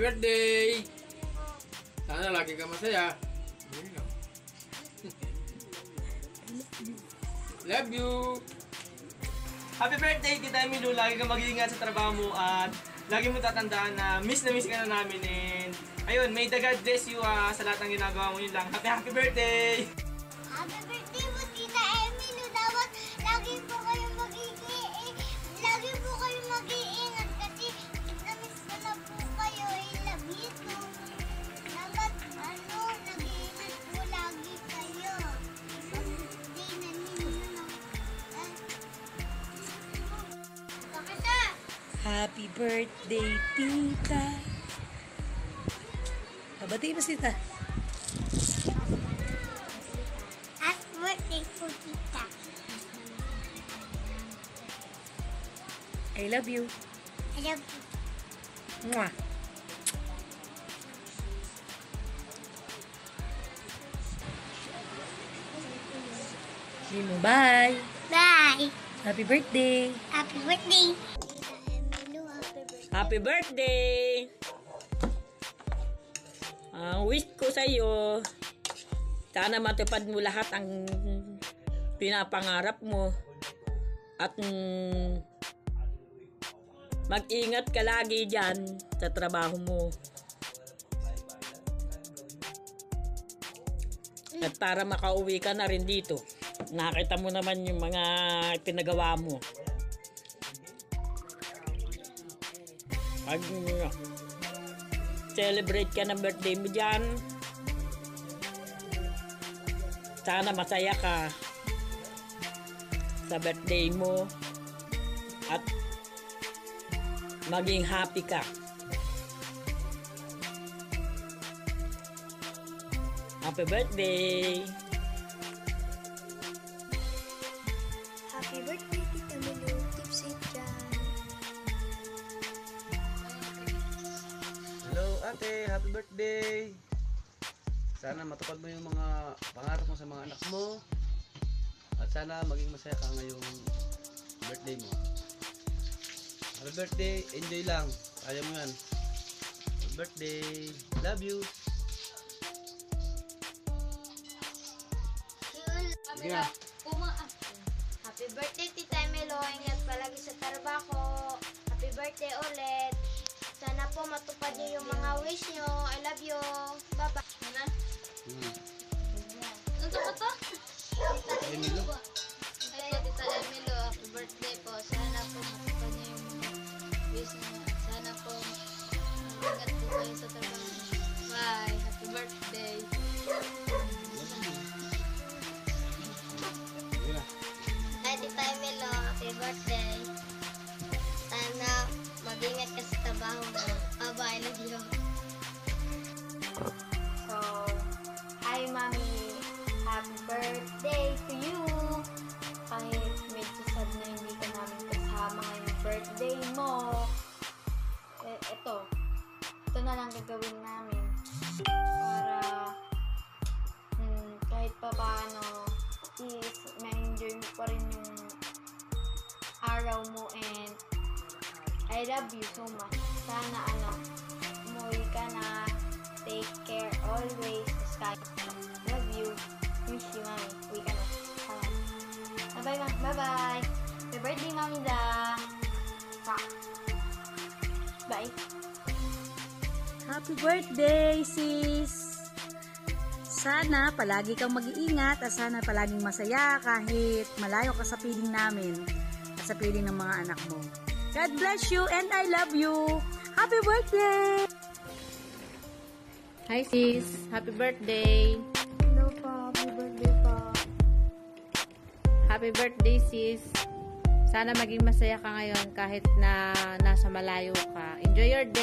Birthday! Sana lagi ka masaya. Love you! Happy birthday, Tita Emilu. Lagi kang mag-iingat sa trabaho mo at lagi mo tatandaan na miss na miss ka na namin. And ayun, may the God bless you ah, sa lahat ng ginagawa mo yun lang. Happy, happy birthday! Happy birthday, tita. Babati mo tita. Happy birthday po, Tita. I love you. I love you. Mwah. Sabi mo, bye. Bye. Happy birthday. Happy birthday. Happy birthday. Ang wish ko sa iyo, sana matupad mo lahat ang pinapangarap mo. At mm, mag-ingat ka lagi dyan sa trabaho mo. At para makauwi ka na rin dito, nakita mo naman yung mga pinagawa mo. Pag celebrate ka ng birthday mo dyan, sana masaya ka sa birthday mo at maging happy ka. Happy birthday! Happy birthday, Tita Milo. Ate, happy birthday! Sana matupad mo yung mga pangarap mo sa mga anak mo. At sana maging masaya ka ngayong birthday mo. Happy birthday, enjoy lang. Kaya mo yan. Happy birthday, love you. Sige na. Happy birthday, Tita Melo. Ingat palagi sa trabaho. Happy birthday ulit. Sana matupad niyo yung mga wish niyo. I love you. Bye-bye. Ano? Hmm. Ano to birthday to you. Kahit medyo sad na hindi ka namin kasama ngayong birthday mo. Eh, ito. Ito na lang gagawin namin. Para hmm, kahit pa paano is ma-enjoy mo pa rin yung araw mo and I love you so much. Sana ano, umuwi ka na. Take care always. Sky. Love you. Happy birthday, sis! Sana palagi kang mag-iingat at sana palaging masaya kahit malayo ka sa piling namin at sa piling ng mga anak mo. God bless you and I love you! Happy birthday! Hi sis! Happy birthday! Hello po. Happy birthday po. Happy birthday sis! Sana maging masaya ka ngayon kahit na nasa malayo ka. Enjoy your day!